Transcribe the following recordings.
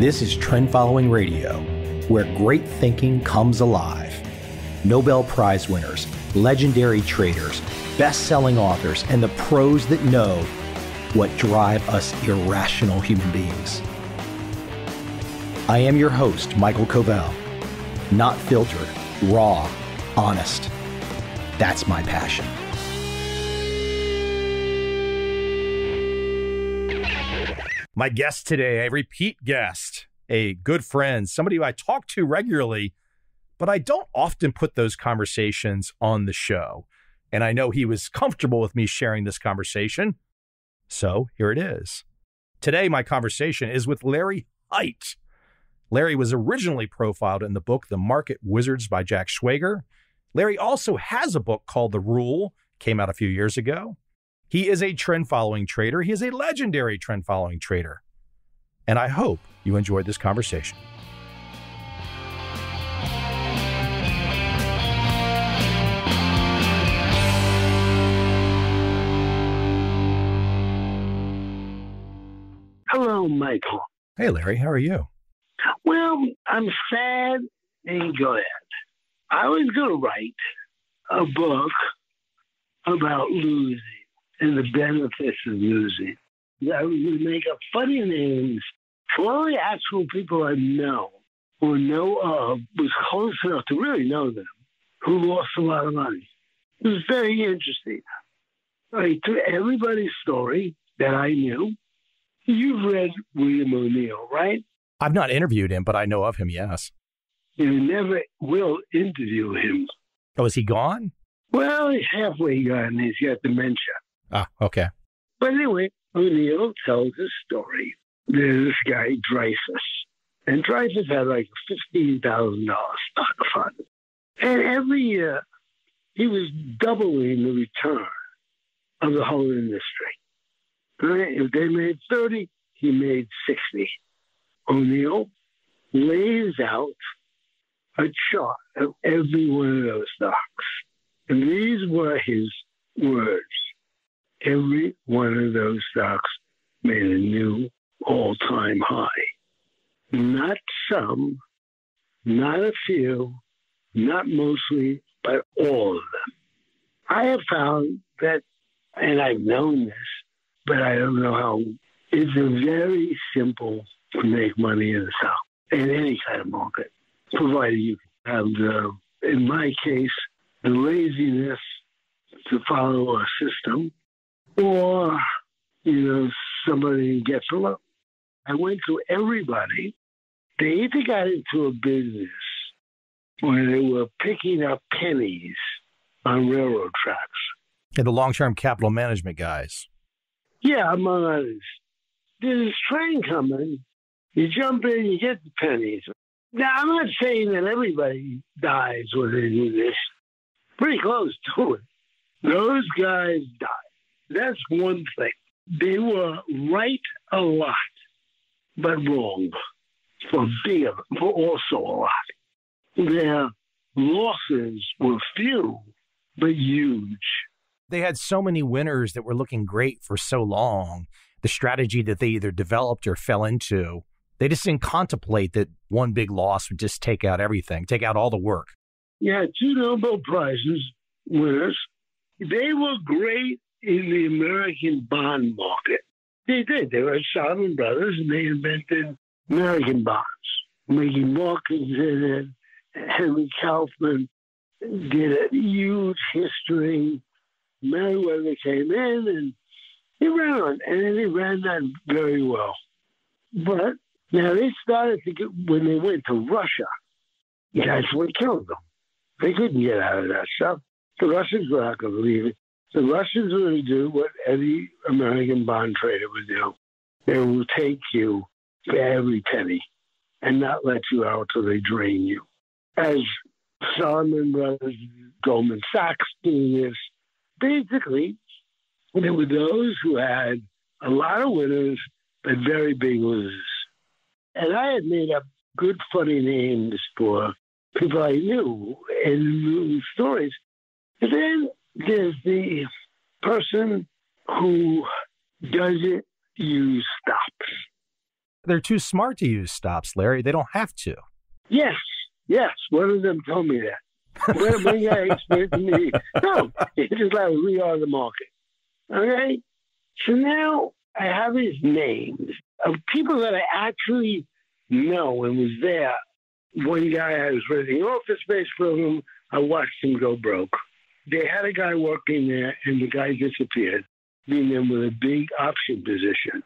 This is Trend Following Radio, where great thinking comes alive. Nobel Prize winners, legendary traders, best selling authors, and the pros that know what drive us irrational human beings. I am your host, Michael Covel. Not filtered, raw, honest. That's my passion. My guest today, a repeat guest, a good friend, somebody I talk to regularly, but I don't often put those conversations on the show. And I know he was comfortable with me sharing this conversation. So here it is. Today, my conversation is with Larry Hite. Larry was originally profiled in the book The Market Wizards by Jack Schwager. Larry also has a book called The Rule, came out a few years ago. He is a trend following trader. He is a legendary trend following trader. And I hope you enjoyed this conversation. Hello, Michael. Hey, Larry, how are you? Well, I'm sad and glad. I was going to write a book about losing and the benefits of losing. I was going to make up funny names for all the actual people I know or know of, was close enough to really know them, who lost a lot of money. It was very interesting. I took everybody's story that I knew. You've read William O'Neill, right? I've not interviewed him, but I know of him, yes. You never will interview him. Oh, is he gone? Well, he's halfway gone. He's got dementia. Ah, okay. But anyway, O'Neill tells his story. There's this guy, Dreyfus. And Dreyfus had like a $15,000 stock fund. And every year, he was doubling the return of the whole industry. Right? If they made 30, he made 60. O'Neill lays out a chart of every one of those stocks. And these were his words. Every one of those stocks made a new all time high. Not some, not a few, not mostly, but all of them. I have found that, and I've known this, but I don't know how, it's a very simple to make money in the South, in any kind of market, provided you have the, in my case, the laziness to follow a system, or, you know, somebody gets a loan. I went to everybody. They either got into a business where they were picking up pennies on railroad tracks. Yeah, the long term capital management guys. Yeah, among others. There's this train coming. You jump in, you get the pennies. Now, I'm not saying that everybody dies when they do this. Pretty close to it. Those guys died. That's one thing. They were right a lot, but wrong for big, for also a lot. Their losses were few, but huge. They had so many winners that were looking great for so long. The strategy that they either developed or fell into, they just didn't contemplate that one big loss would just take out everything, take out all the work. Yeah, two Nobel Prizes winners. They were great in the American bond market. They did. They were Salomon Brothers, and they invented American bonds. Mickey Markins did it. Henry Kaufman did a huge history. Meriwether came in, and he ran on, and he ran that very well. But now they started to get, when they went to Russia, that's what killed them. They couldn't get out of that stuff. The Russians were not going to believe it. The Russians were going to do what any American bond trader would do. They will take you for every penny and not let you out till they drain you. As Salomon Brothers, Goldman Sachs do this, basically, there were those who had a lot of winners, but very big losers. And I had made up good, funny names for people I knew and stories. And then there's the person who doesn't use stops. They're too smart to use stops, Larry. They don't have to. Yes, yes. One of them told me that. One one guy explained to me, no, it's just like we are the market. Okay? So now I have his names of people that I actually know and was there. One guy I was renting office space for him. I watched him go broke. They had a guy working there, and the guy disappeared, leaving them with a big option position.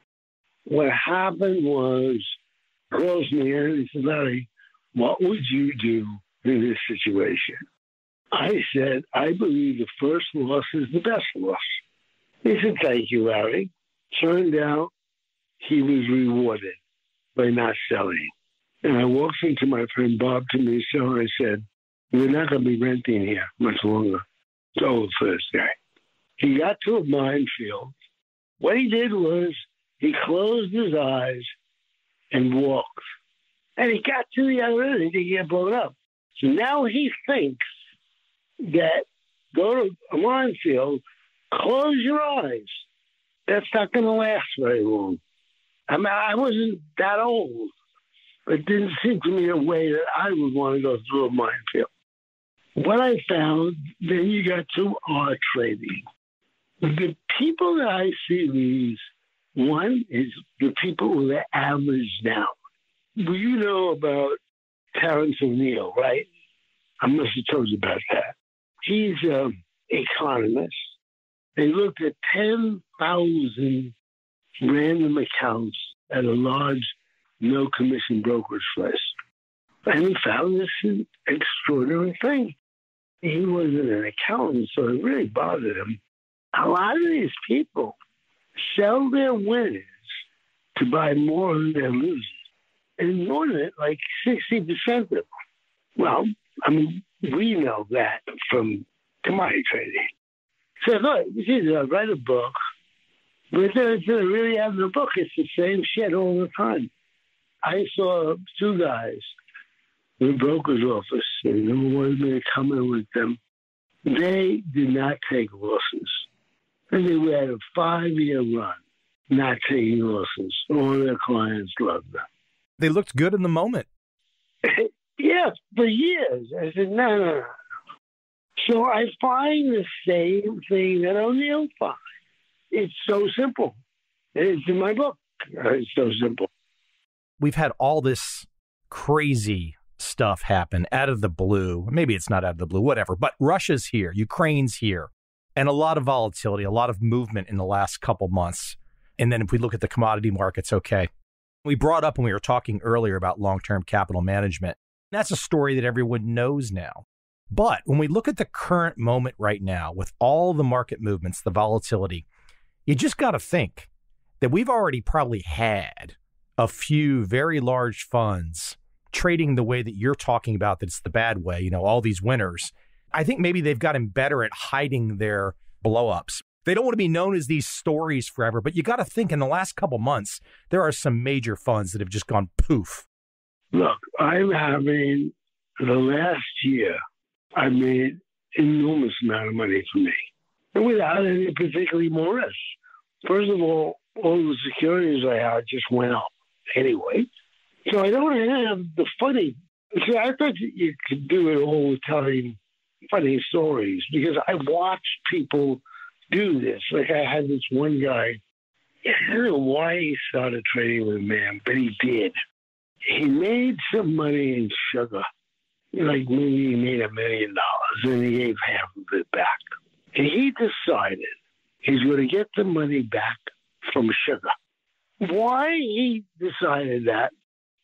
What happened was, calls me and he said, Larry, what would you do in this situation? I said, I believe the first loss is the best loss. He said, Thank you, Larry. Turned out he was rewarded by not selling. And I walked into my friend Bob Tomiso and I said, We're not going to be renting here much longer. This guy. He got to a minefield. What he did was he closed his eyes and walked. And he got to the other end he get blown up. So now he thinks that go to a minefield, close your eyes. That's not going to last very long. I mean, I wasn't that old. But it didn't seem to me a way that I would want to go through a minefield. What I found, then you got to art trading. The people that I see these, one is the people who are averaged. Well, you know about Terrence Odean, right? I must have told you about that. He's an economist. They looked at 10,000 random accounts at a large no commission brokerage list. And he found this extraordinary thing. He wasn't an accountant, so it really bothered him. A lot of these people sell their winners to buy more of their losers. And more than like 60% of them. Well, I mean, we know that from commodity trading. So look, see, I uh, write a book, but then instead uh, of really having a book, it's the same shit all the time. I saw two guys the broker's office, and they wanted me to come in with them. They did not take losses. And they had a five year run not taking losses. All their clients loved them. They looked good in the moment. yes, for years. I said, no, no, no. So I find the same thing that O'Neill finds. It's so simple. It's in my book. It's so simple. We've had all this crazy stuff happen out of the blue. Maybe it's not out of the blue, whatever. But Russia's here, Ukraine's here, and a lot of volatility, a lot of movement in the last couple months. And then if we look at the commodity markets, okay. We brought up when we were talking earlier about long term capital management. That's a story that everyone knows now. But when we look at the current moment right now, with all the market movements, the volatility, you just got to think that we've already probably had a few very large funds trading the way that you're talking about that it's the bad way, you know, all these winners. I think maybe they've gotten better at hiding their blowups. They don't want to be known as these stories forever, but you got to think in the last couple months, there are some major funds that have just gone poof. Look, I'm having the last year, I made enormous amount of money for me, and without any particularly more risk. First of all, all the securities I had just went up anyway. So I don't have the funny. See, I thought you could do it all the time, funny stories, because I watch people do this. Like I had this one guy. I don't know why he started trading with man, but he did. He made some money in sugar. Like maybe he made a million dollars and he gave half of it back. And he decided he's going to get the money back from sugar. Why he decided that?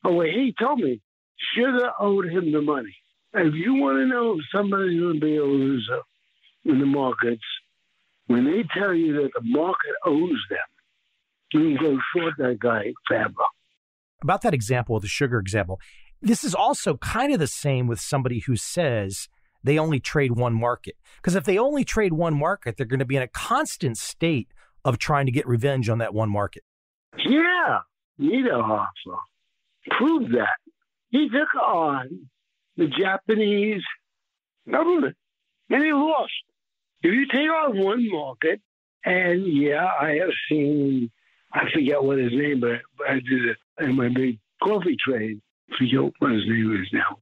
Oh, wait, he told me sugar owed him the money. If you want to know if somebody's going to be a loser in the markets, when they tell you that the market owes them, you can go short that guy forever. About that example, the sugar example, this is also kind of the same with somebody who says they only trade one market. Because if they only trade one market, they're going to be in a constant state of trying to get revenge on that one market. Yeah, you Niederhoffer proved that. He took on the Japanese government and he lost. If you take on one market, and yeah, I have seen I forget what his name, but I did it in my big coffee trade. Forget what his name is now.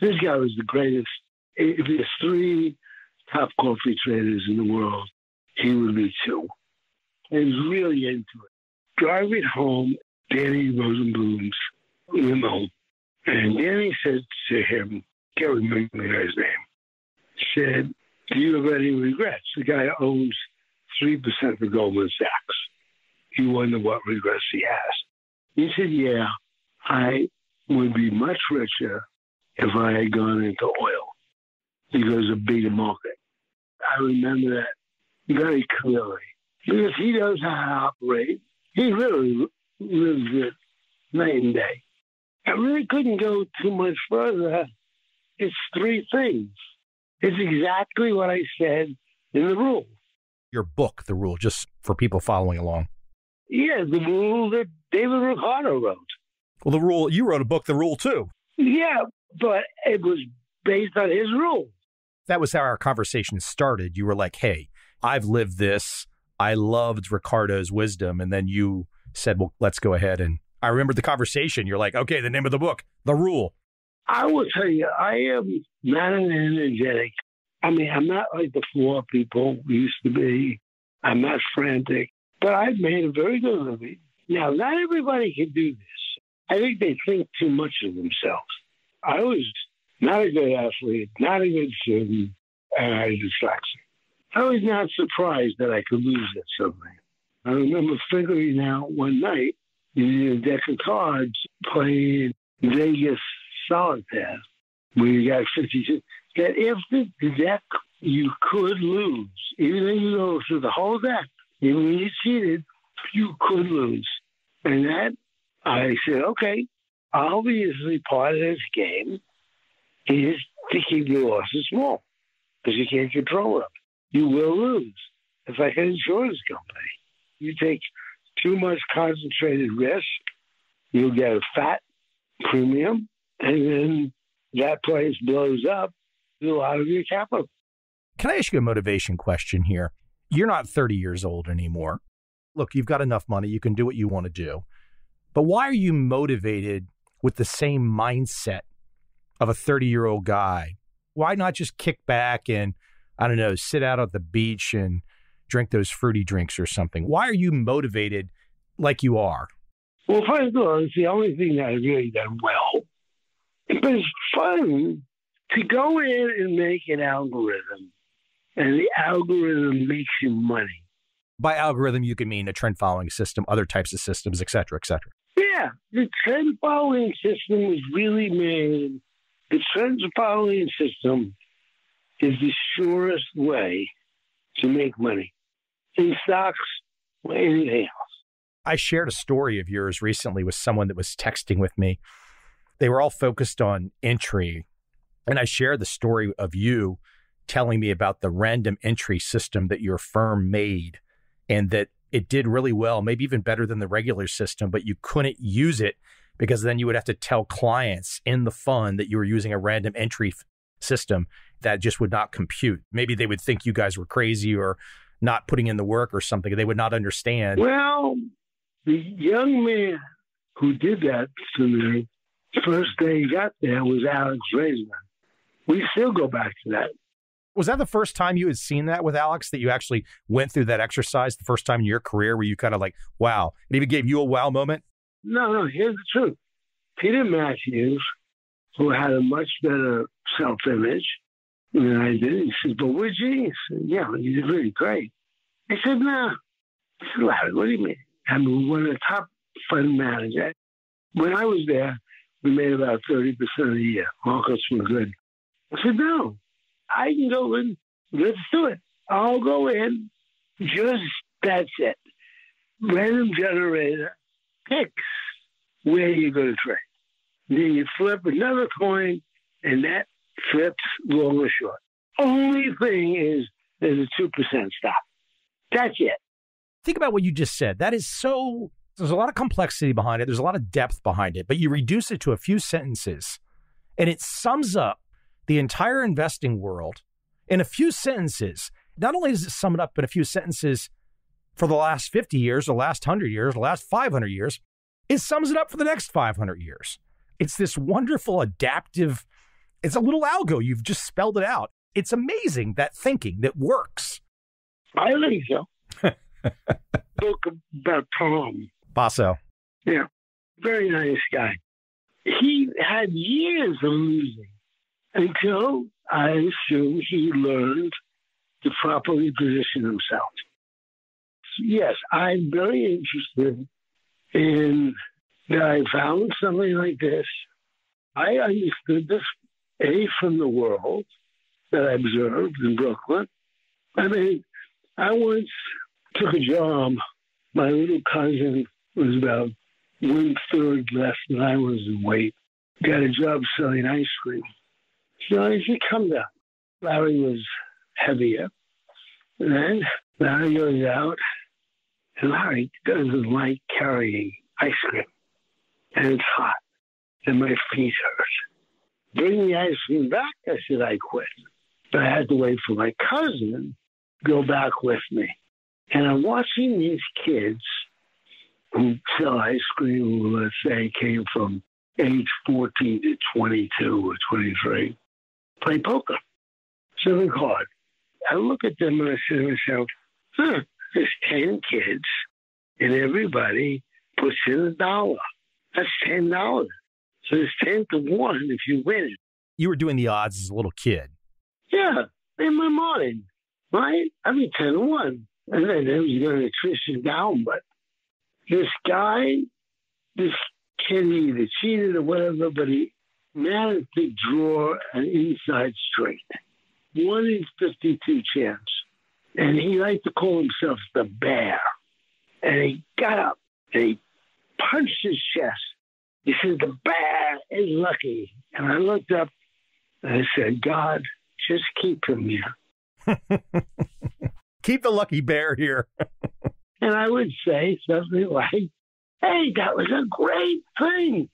This guy was the greatest. If there's three top coffee traders in the world, he would be two. And he's really into it. Driving home, Danny Rosenblum's limo, and Danny said to him, can't remember the guy's name, said, Do you have any regrets? The guy owns 3% of Goldman Sachs. He wonder what regrets he has. He said, Yeah, I would be much richer if I had gone into oil because of bigger market. I remember that very clearly because he knows how to operate. He really lives it night and day. I really couldn't go too much further. It's three things. It's exactly what I said in the rule. Your book, The Rule, just for people following along. Yeah, the rule that David Ricardo wrote. Well, the rule, you wrote a book, The Rule, too. Yeah, but it was based on his rule. That was how our conversation started. You were like, hey, I've lived this. I loved Ricardo's wisdom. And then you said, well, let's go ahead. And I remember the conversation. You're like, okay, the name of the book, The Rule. I will tell you, I am not an energetic. I mean, I'm not like the floor people used to be. I'm not frantic, but I've made a very good living. Now, not everybody can do this. I think they think too much of themselves. I was not a good athlete, not a good student, and I was dyslexic. I was not surprised that I could lose at something. I remember figuring out one night using a deck of cards playing Vegas solitaire, where you got 52, that if the deck you could lose, even though you go through the whole deck, even when you cheated, you could lose. And that, I said, okay, obviously part of this game is to keep your losses small because you can't control them. You will lose. It's like an insurance company. You take too much concentrated risk, you'll get a fat premium, and then that place blows up a lot of your capital. Can I ask you a motivation question here? You're not 30 years old anymore. Look, you've got enough money, you can do what you want to do. But why are you motivated with the same mindset of a 30 year old guy? Why not just kick back and, I don't know, sit out at the beach and drink those fruity drinks or something? Why are you motivated like you are? Well, first of all, it's the only thing that I've really done well. But it's fun to go in and make an algorithm, and the algorithm makes you money. By algorithm, you can mean a trend following system, other types of systems, et cetera, et cetera. Yeah, the trend following system was really made. The trend following system is the surest way to make money stocks or anything else. I shared a story of yours recently with someone that was texting with me. They were all focused on entry. And I shared the story of you telling me about the random entry system that your firm made and that it did really well, maybe even better than the regular system, but you couldn't use it because then you would have to tell clients in the fund that you were using a random entry f- system that just would not compute. Maybe they would think you guys were crazy or not putting in the work or something. They would not understand. Well, the young man who did that to me, first day he got there was Alex Raisman. We still go back to that. Was that the first time you had seen that with Alex that you actually went through that exercise the first time in your career where you kind of like, wow, it even gave you a wow moment? No, no, here's the truth. Peter Matthews, who had a much better self image than I did, he said, But we're genius. Yeah, did really great. I said, No. I said, Larry, what do you mean? I mean, we're the top fund manager. When I was there, we made about 30% a year. Markets were good. I said, No, I can go in. Let's do it. I'll go in. Just that's it. Random generator picks where you're going to trade. Then you flip another coin, and that flips long or short. Only thing is there's a 2% stop. That's it. Think about what you just said. That is so, there's a lot of complexity behind it, there's a lot of depth behind it, but you reduce it to a few sentences, and it sums up the entire investing world in a few sentences. Not only does it sum it up in a few sentences, for the last 50 years, the last 100 years, the last 500 years. It sums it up for the next 500 years. It's this wonderful adaptive, it's a little algo. You've just spelled it out. It's amazing that thinking that works. I think so. Book about Tom. Basso. Yeah. Very nice guy. He had years of losing until I assume he learned to properly position himself. Yes, I'm very interested in that I found something like this. I understood this, A, from the world that I observed in Brooklyn. I mean, I once took a job. My little cousin was about one third less than I was in weight. Got a job selling ice cream. So I said, come down. Larry was heavier. And then Larry goes out, and Larry doesn't like carrying ice cream. And it's hot, and my feet hurt. Bring the ice cream back. I said, I quit. But I had to wait for my cousin to go back with me. And I'm watching these kids who sell ice cream, who, let's say, came from age 14 to 22 or 23, play poker, seven card. I look at them and I say to myself, huh, there's 10 kids and everybody puts in a dollar. That's $10. So it's 10 to 1 if you win it. You were doing the odds as a little kid. Yeah, in my mind, right? I mean, 10 to 1. And then it was going to attrition down, but this guy, this kid either cheated or whatever, but he managed to draw an inside straight. One in 52 chance. And he liked to call himself the bear. And he got up and he punched his chest. He said, The bear is lucky. And I looked up and I said, God, just keep him here. keep the lucky bear here. and I would say something like, Hey, that was a great thing.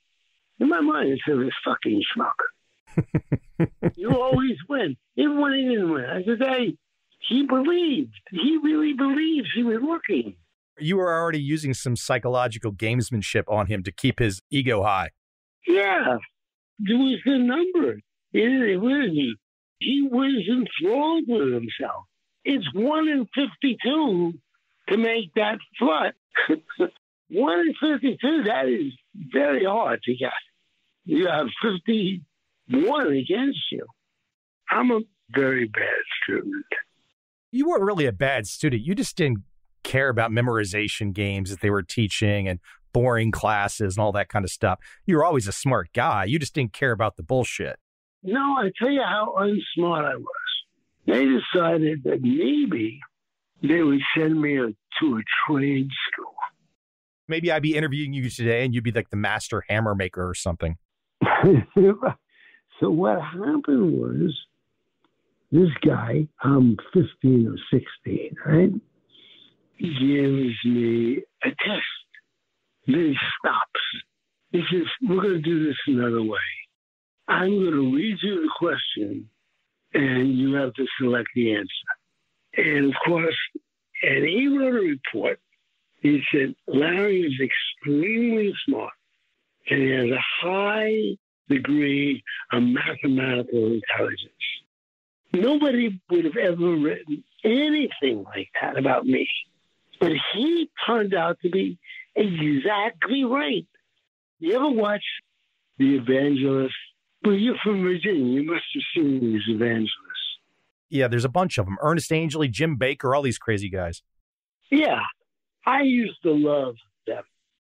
In my mind, it said, This fucking schmuck. you always win, even when he didn't win. I said, Hey, he believed. He really believes he was lucky. You were already using some psychological gamesmanship on him to keep his ego high. Yeah, it was the number. It, was, he was enthralled with himself. It's one in 52 to make that flut. one in 52, that is very hard to get. You have 51 against you. I'm a very bad student. You weren't really a bad student. You just didn't care about memorization games that they were teaching and boring classes and all that kind of stuff. You were always a smart guy. You just didn't care about the bullshit. No, I tell you how unsmart I was. They decided that maybe they would send me a, to a trade school. Maybe I'd be interviewing you today and you'd be like the master hammer maker or something. so what happened was this guy, I'm 15 or 16, right? gives me a test. Then he stops. He says, We're going to do this another way. I'm going to read you the question, and you have to select the answer. And of course, and he wrote a report. He said, Larry is extremely smart, and he has a high degree of mathematical intelligence. Nobody would have ever written anything like that about me. But he turned out to be exactly right. You ever watch The Evangelist? Well, you're from Virginia. You must have seen these evangelists. Yeah, there's a bunch of them. Ernest Angley, Jim Bakker, all these crazy guys. Yeah, I used to love them.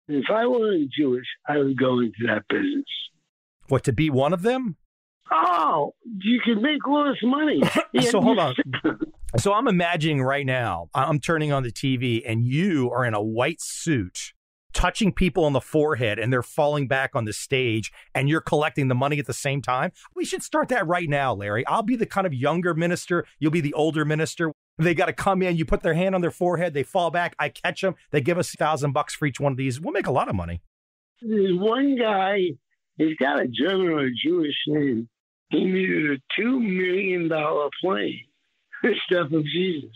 If I wasn't Jewish, I would go into that business. What, to be one of them? Oh, you can make all this money. so hold on. So I'm imagining right now, I'm turning on the TV and you are in a white suit touching people on the forehead and they're falling back on the stage and you're collecting the money at the same time. We should start that right now, Larry. I'll be the kind of younger minister. You'll be the older minister. They got to come in. You put their hand on their forehead. They fall back. I catch them. They give us a thousand bucks for each one of these. We'll make a lot of money. There's one guy. He's got a German or Jewish name. He needed a two million dollar plane the stuff of Jesus.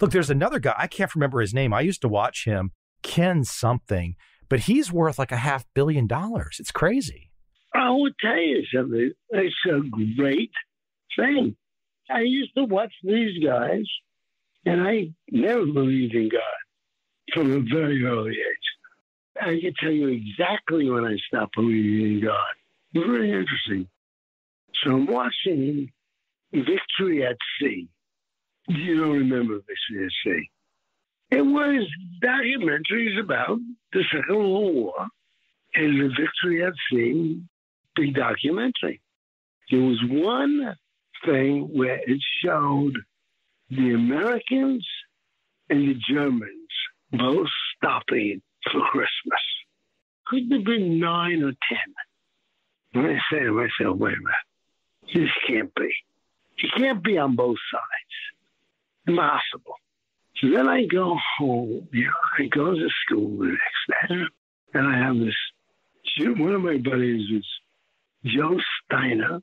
Look, there's another guy. I can't remember his name. I used to watch him, Ken something, but he's worth like a half billion dollars. It's crazy. I will tell you something. It's a great thing. I used to watch these guys, and I never believed in God from a very early age. I can tell you exactly when I stopped believing in God. It's very interesting. So I'm watching Victory at Sea. You don't remember Victory at Sea. It was documentaries about the Second World War and the Victory at Sea big documentary. There was one thing where it showed the Americans and the Germans both stopping for Christmas. Couldn't have been nine or ten. And I say to myself, wait a minute, this can't be. It can't be on both sides. Impossible. So then I go home, you know, I go to school the next day, and I have this, one of my buddies was Joe Steiner,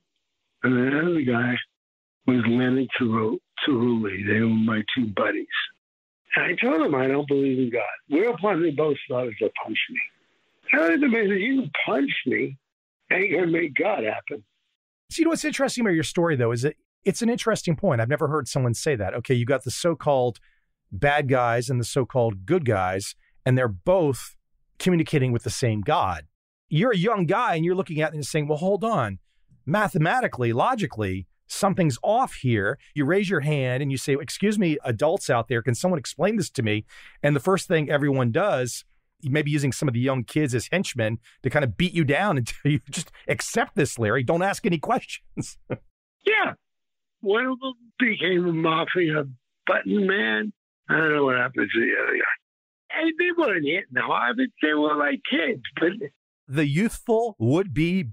and another guy was Lenny Cerulli. They were my two buddies. And I told them I don't believe in God. Whereupon they both started to punch me. I told them, you can punch me, ain't gonna make God happen. So you know what's interesting about your story though is that it's an interesting point. I've never heard someone say that. Okay, you got the so-called bad guys and the so-called good guys, and they're both communicating with the same God you're a young guy and you're looking at it and saying, well, hold on. Mathematically, logically, something's off here. You raise your hand and you say, Excuse me, adults out there, can someone explain this to me? And the first thing everyone does, maybe using some of the young kids as henchmen to kind of beat you down until you just accept this, Larry. Don't ask any questions. yeah. One of them became a mafia button man. I don't know what happened to the other guy. And they weren't hitting hard, they were like kids. But the youthful would be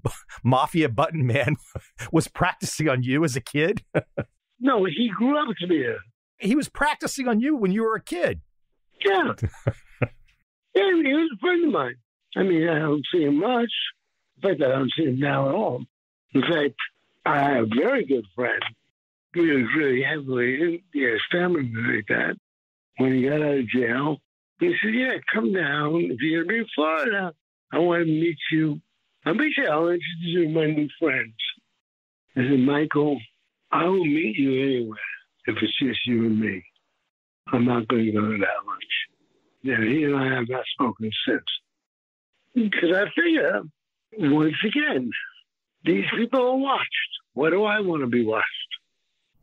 mafia button man was practicing on you as a kid? no, he grew up to be a. He was practicing on you when you were a kid. Yeah. yeah, he was a friend of mine. I mean, I don't see him much. In fact, I don't see him now at all. In fact, I have a very good friend. He was really heavily, yeah, his family was like that. When he got out of jail, he said, Yeah, come down. If you're in Florida, I want to meet you. I'll meet you. I'll introduce you to my new friends. I said, Michael, I will meet you anywhere if it's just you and me. I'm not going to go to that lunch. Yeah, he and I have not spoken since. Because I figure, once again, these people are watched. What do I want to be watched?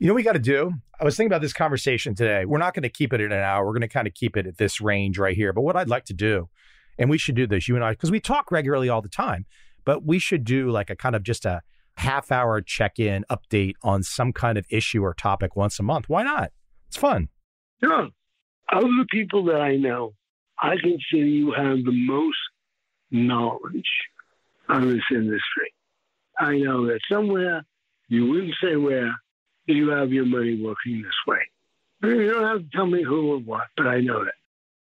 You know what we got to do? I was thinking about this conversation today. We're not going to keep it at an hour. We're going to kind of keep it at this range right here. But what I'd like to do and we should do this, you and I, because we talk regularly all the time, but we should do like a kind of just a half hour check in update on some kind of issue or topic once a month. Why not? It's fun. Yeah. Of the people that I know, I consider you have the most knowledge on this industry. I know that somewhere, you wouldn't say where, you have your money working this way. You don't have to tell me who or what, but I know that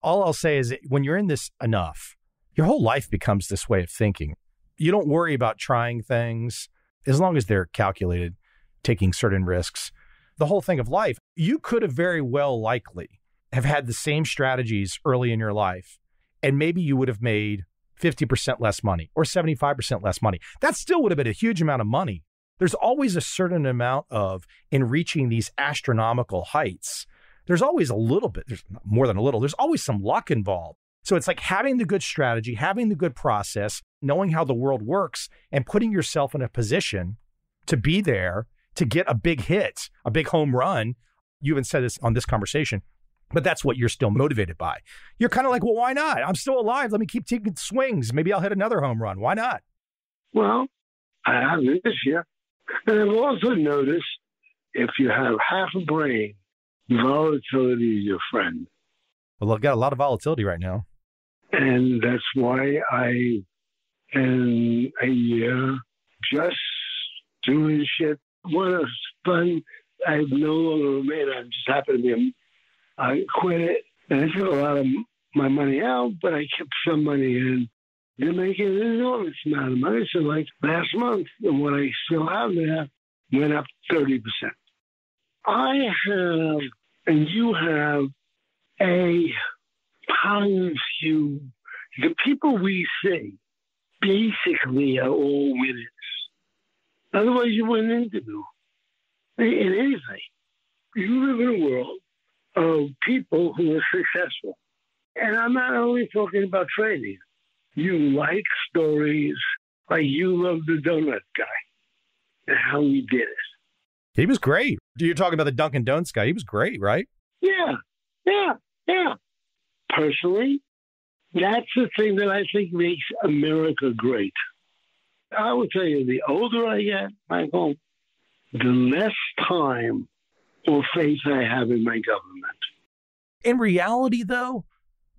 all I'll say is when you're in this enough, your whole life becomes this way of thinking. You don't worry about trying things as long as they're calculated, taking certain risks. The whole thing of life, you could have very well likely have had the same strategies early in your life, and maybe you would have made 50% less money or 75% less money. That still would have been a huge amount of money. There's always a certain amount of, in reaching these astronomical heights, there's always a little bit, there's more than a little, there's always some luck involved. So it's like having the good strategy, having the good process, knowing how the world works, and putting yourself in a position to be there to get a big hit, a big home run. You even said this on this conversation, but that's what you're still motivated by. You're kind of like, well, why not? I'm still alive. Let me keep taking swings. Maybe I'll hit another home run. Why not? Well, I have this year. And I've also noticed if you have half a brain volatility is your friend. Well, I've got a lot of volatility right now. And that's why I, in a year, just doing shit. What a fun. I have no longer remain. I'm just happened to be. I quit it. And I took a lot of my money out, but I kept some money in. They're making an enormous amount of money. So, like last month, and what I still have there went up 30%. I have and you have a pound few, the people we see basically are all winners. Otherwise, you wouldn't interview in anything. You live in a world of people who are successful. And I'm not only talking about trading. You like stories like you love the donut guy and how he did it. He was great. You're talking about the Dunkin' Donuts guy. He was great, right? Yeah, yeah, yeah. Personally, that's the thing that I think makes America great. I will tell you, the older I get, Michael, the less time or faith I have in my government. In reality, though,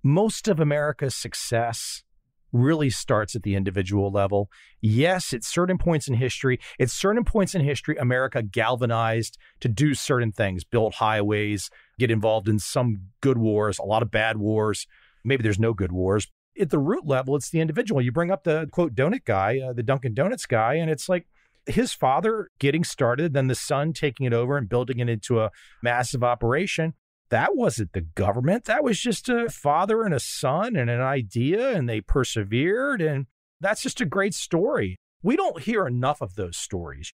most of America's success really starts at the individual level. Yes, at certain points in history, at certain points in history, America galvanized to do certain things, built highways, get involved in some good wars, a lot of bad wars. Maybe there's no good wars. At the root level, it's the individual. You bring up the quote donut guy, uh, the Dunkin' Donuts guy, and it's like his father getting started, then the son taking it over and building it into a massive operation that wasn't the government. That was just a father and a son and an idea, and they persevered. And that's just a great story. We don't hear enough of those stories.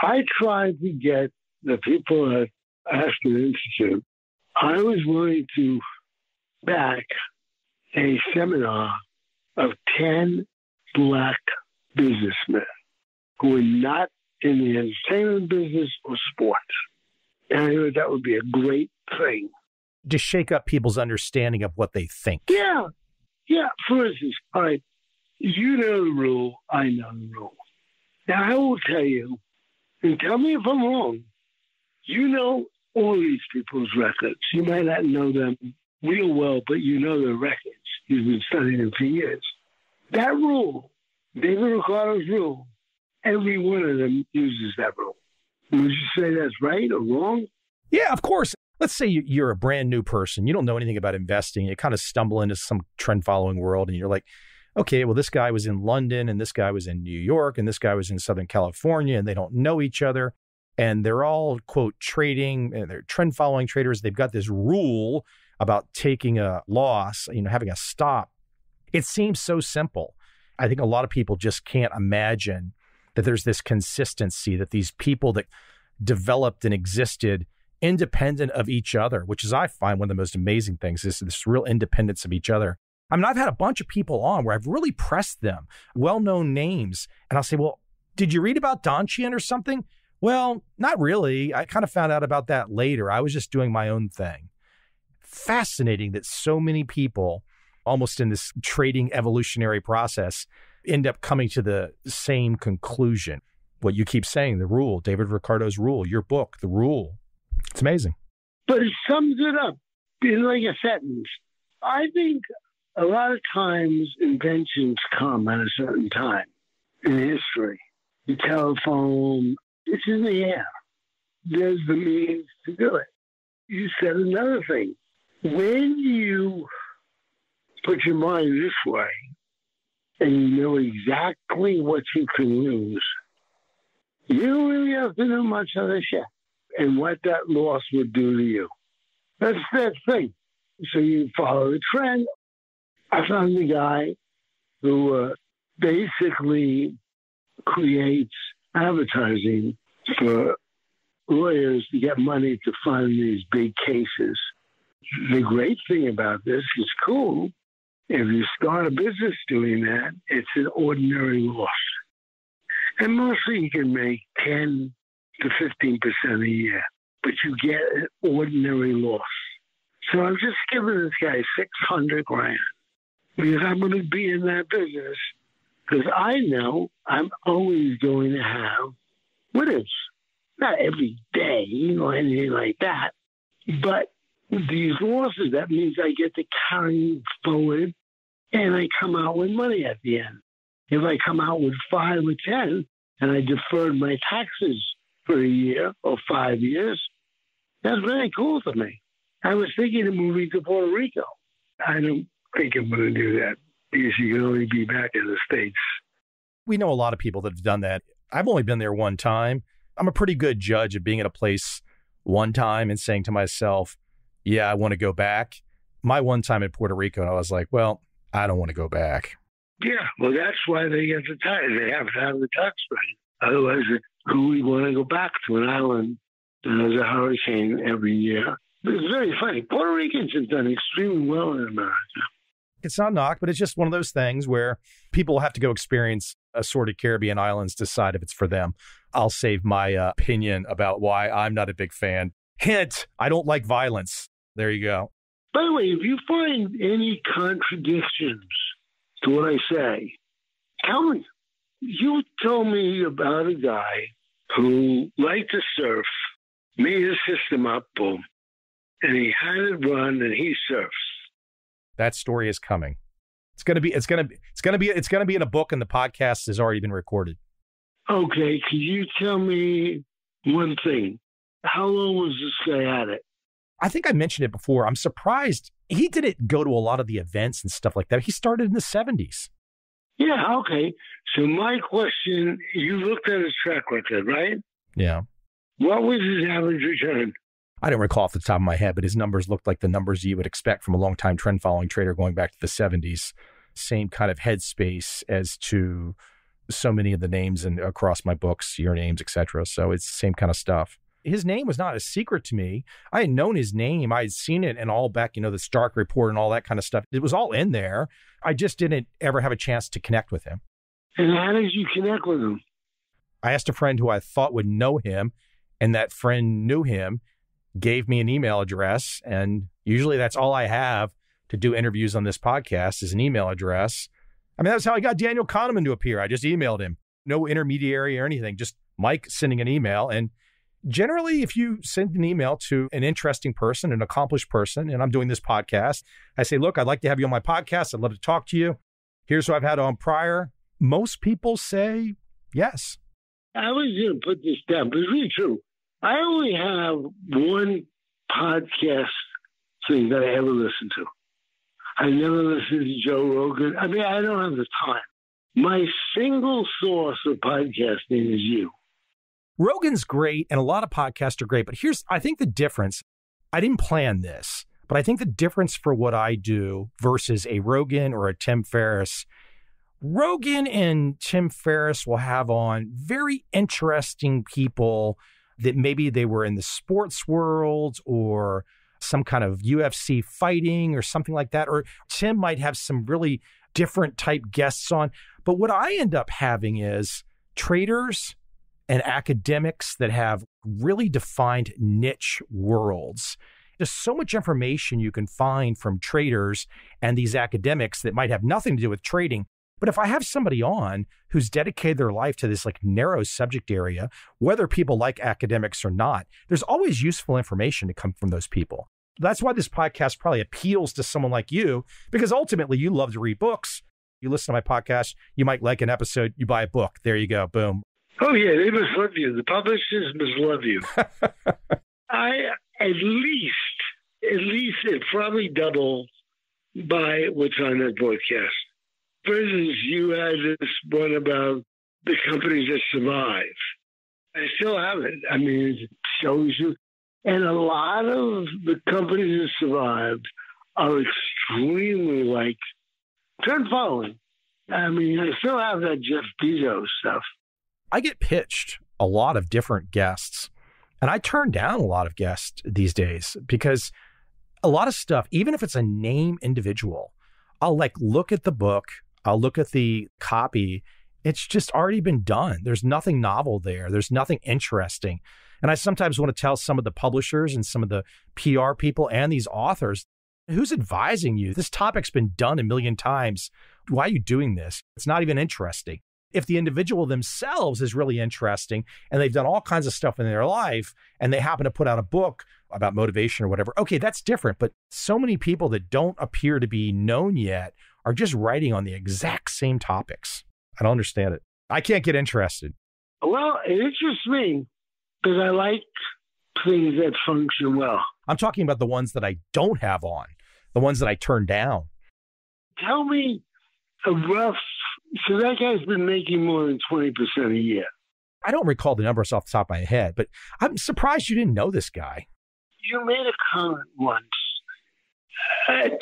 I tried to get the people at Aspen Institute, I was willing to back a seminar of 10 black businessmen who were not in the entertainment business or sports. And I thought that would be a great thing. To shake up people's understanding of what they think. Yeah. Yeah. For instance, all right, you know the rule, I know the rule. Now, I will tell you, and tell me if I'm wrong, you know all these people's records. You might not know them real well, but you know their records. You've been studying them for years. That rule, David Ricardo's rule, every one of them uses that rule. Would you say that's right or wrong? Yeah, of course. Let's say you're a brand new person. You don't know anything about investing. You kind of stumble into some trend following world and you're like, okay, well, this guy was in London and this guy was in New York and this guy was in Southern California and they don't know each other. And they're all, quote, trading and they're trend following traders. They've got this rule about taking a loss, you know, having a stop. It seems so simple. I think a lot of people just can't imagine that there's this consistency that these people that developed and existed independent of each other, which is I find one of the most amazing things is this real independence of each other. I mean, I've had a bunch of people on where I've really pressed them, well-known names, and I'll say, "Well, did you read about Donchian or something?" Well, not really. I kind of found out about that later. I was just doing my own thing. Fascinating that so many people, almost in this trading evolutionary process, end up coming to the same conclusion. What you keep saying, the rule, David Ricardo's rule, your book, the rule. It's amazing. But it sums it up in like a sentence. I think a lot of times inventions come at a certain time in history. The telephone, it's in the air. There's the means to do it. You said another thing. When you put your mind this way, and you know exactly what you can lose. You don't really have to do much of other shit and what that loss would do to you. That's that thing. So you follow the trend. I found a guy who uh, basically creates advertising for lawyers to get money to fund these big cases. The great thing about this is cool if you start a business doing that, it's an ordinary loss. And mostly you can make 10 to 15% a year, but you get an ordinary loss. So I'm just giving this guy 600 grand because I'm going to be in that business because I know I'm always going to have winners. Not every day, know, anything like that. But these losses, that means I get to carry forward and I come out with money at the end. If I come out with five or 10 and I deferred my taxes for a year or five years, that's very cool to me. I was thinking of moving to Puerto Rico. I don't think I'm going to do that because you can only be back in the States. We know a lot of people that have done that. I've only been there one time. I'm a pretty good judge of being at a place one time and saying to myself, yeah, I want to go back. My one time in Puerto Rico, and I was like, well, I don't want to go back. Yeah, well, that's why they get the tax. They have to have the tax break. Otherwise, who would want to go back to an island that has a hurricane every year? But it's very funny. Puerto Ricans have done extremely well in America. It's not knock, but it's just one of those things where people have to go experience assorted Caribbean islands, decide if it's for them. I'll save my uh, opinion about why I'm not a big fan. Hint, I don't like violence. There you go. By the way, if you find any contradictions to what I say, tell me. You told me about a guy who liked to surf, made his system up, boom, and he had it run and he surfs. That story is coming. It's gonna be. It's gonna be. It's gonna be. It's gonna be in a book, and the podcast has already been recorded. Okay, can you tell me one thing? How long was this guy at it? I think I mentioned it before. I'm surprised he didn't go to a lot of the events and stuff like that. He started in the 70s. Yeah, okay. So my question, you looked at his track record, right? Yeah. What was his average return? I don't recall off the top of my head, but his numbers looked like the numbers you would expect from a long-time trend following trader going back to the 70s. Same kind of headspace as to so many of the names and across my books, your names, etc. So it's the same kind of stuff. His name was not a secret to me. I had known his name. I had seen it and all back, you know, the Stark report and all that kind of stuff. It was all in there. I just didn't ever have a chance to connect with him. And how did you connect with him? I asked a friend who I thought would know him, and that friend knew him, gave me an email address. And usually that's all I have to do interviews on this podcast is an email address. I mean, that's how I got Daniel Kahneman to appear. I just emailed him. No intermediary or anything, just Mike sending an email. And generally, if you send an email to an interesting person, an accomplished person, and I'm doing this podcast, I say, look, I'd like to have you on my podcast. I'd love to talk to you. Here's who I've had on prior. Most people say yes. I was going to put this down, but it's really true. I only have one podcast thing that I ever listen to. I never listen to Joe Rogan. I mean, I don't have the time. My single source of podcasting is you. Rogan's great and a lot of podcasts are great, but here's, I think the difference. I didn't plan this, but I think the difference for what I do versus a Rogan or a Tim Ferriss, Rogan and Tim Ferriss will have on very interesting people that maybe they were in the sports world or some kind of UFC fighting or something like that. Or Tim might have some really different type guests on. But what I end up having is traders and academics that have really defined niche worlds. There's so much information you can find from traders and these academics that might have nothing to do with trading. But if I have somebody on who's dedicated their life to this like narrow subject area, whether people like academics or not, there's always useful information to come from those people. That's why this podcast probably appeals to someone like you, because ultimately you love to read books. You listen to my podcast, you might like an episode, you buy a book. There you go. Boom. Oh yeah, they must love you. The publishers must love you. I at least, at least it probably double by what's on that broadcast. For instance, you had this one about the companies that survive. I still have it. I mean, it shows you. And a lot of the companies that survived are extremely like trend following. I mean, I still have that Jeff Bezos stuff. I get pitched a lot of different guests, and I turn down a lot of guests these days because a lot of stuff, even if it's a name individual, I'll like look at the book, I'll look at the copy. It's just already been done. There's nothing novel there. There's nothing interesting. And I sometimes want to tell some of the publishers and some of the PR people and these authors who's advising you? This topic's been done a million times. Why are you doing this? It's not even interesting if the individual themselves is really interesting and they've done all kinds of stuff in their life and they happen to put out a book about motivation or whatever, okay, that's different. But so many people that don't appear to be known yet are just writing on the exact same topics. I don't understand it. I can't get interested. Well, it interests me because I like things that function well. I'm talking about the ones that I don't have on, the ones that I turn down. Tell me a rough so that guy's been making more than 20% a year. I don't recall the numbers off the top of my head, but I'm surprised you didn't know this guy. you made a comment once at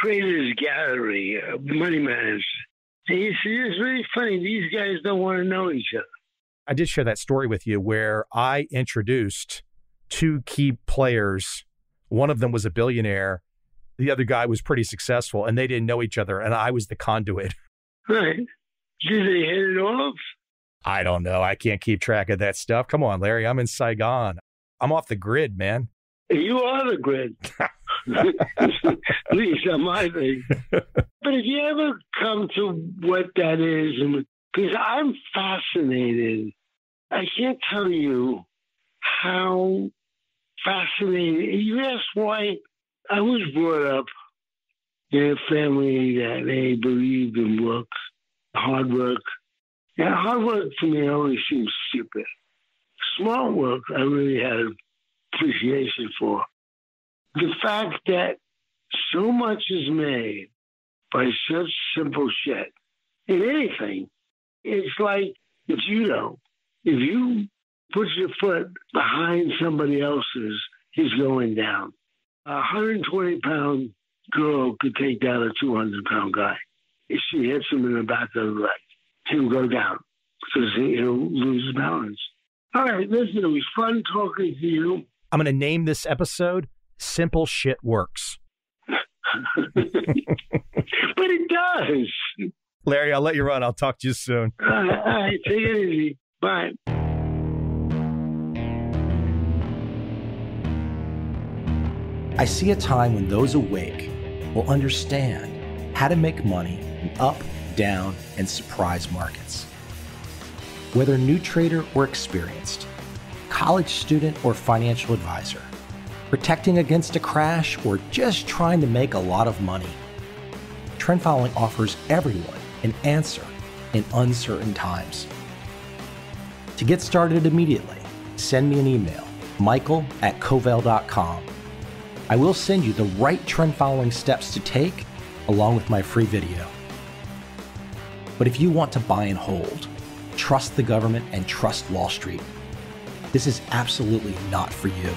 Traders Gallery, uh, money managers. And you said, it's really funny. These guys don't want to know each other. I did share that story with you where I introduced two key players. One of them was a billionaire. The other guy was pretty successful, and they didn't know each other, and I was the conduit. Right. Did they hit it off? I don't know. I can't keep track of that stuff. Come on, Larry. I'm in Saigon. I'm off the grid, man. You are the grid. At least on my thing. But if you ever come to what that is, because I'm fascinated, I can't tell you how fascinating. You asked why I was brought up in a family that they believed in work, hard work. Yeah, hard work to me always seems stupid. Smart work, I really had appreciation for. The fact that so much is made by such simple shit in anything, it's like judo. If you put your foot behind somebody else's, he's going down. A 120 pound girl could take down a 200 pound guy. If she hits him in the back of the leg, he'll go down because he'll lose his balance. All right, listen, it was fun talking to you. I'm going to name this episode Simple Shit Works. but it does. Larry, I'll let you run. I'll talk to you soon. All right, all right take it easy. Bye. I see a time when those awake will understand how to make money in up, down, and surprise markets. Whether new trader or experienced, college student or financial advisor, protecting against a crash or just trying to make a lot of money, trend following offers everyone an answer in uncertain times. To get started immediately, send me an email, michael at covel.com. I will send you the right trend following steps to take along with my free video. But if you want to buy and hold, trust the government and trust Wall Street, this is absolutely not for you.